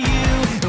you.